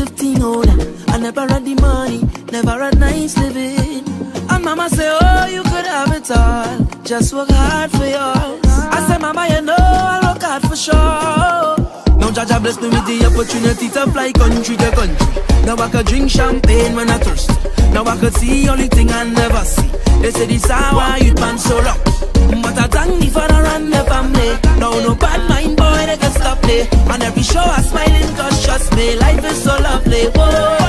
15 older. I never had the money, never had nice living. And mama say, oh, you could have it all. Just work hard for yours. I say, mama, you know I work hard for sure. Now Jaja bless me with the opportunity to fly country to country. Now I could drink champagne when I thirst. Now I could see only thing I never see. They say this how you man so lucky. But I thank the father and the family. Now no bad mind boy they can stop me. And every show I smile trust me, life is so lovely. Whoa.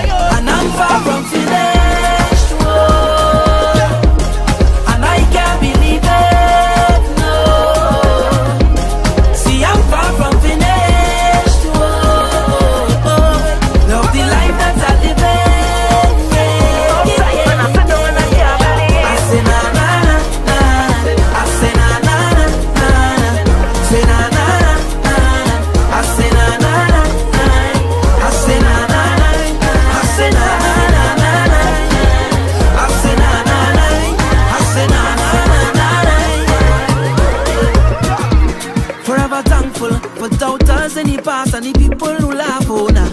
For doubters in the past and the people who laugh oh, on now.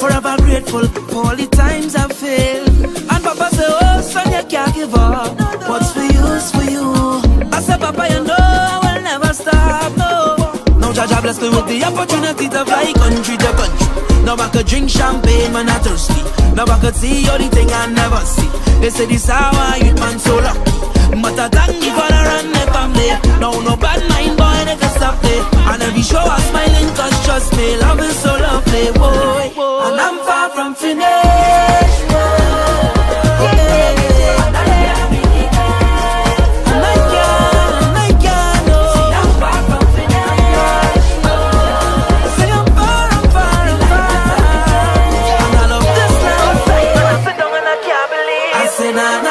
Forever grateful for all the times I failed. And Papa say, Oh, son, you can't give up. What's for is for you. I said, Papa, you know I will never stop. No. Now Jaja bless me with the opportunity to fly country to country. Now I could drink champagne when I'm thirsty. Now I could see all the thing I never see. They say this how I youth man so lucky. Mata thank me for the run the family Now no bad mind boy never stop me And every show I smiling cause trust me Love is so lovely boy. And I'm far from finished. Na na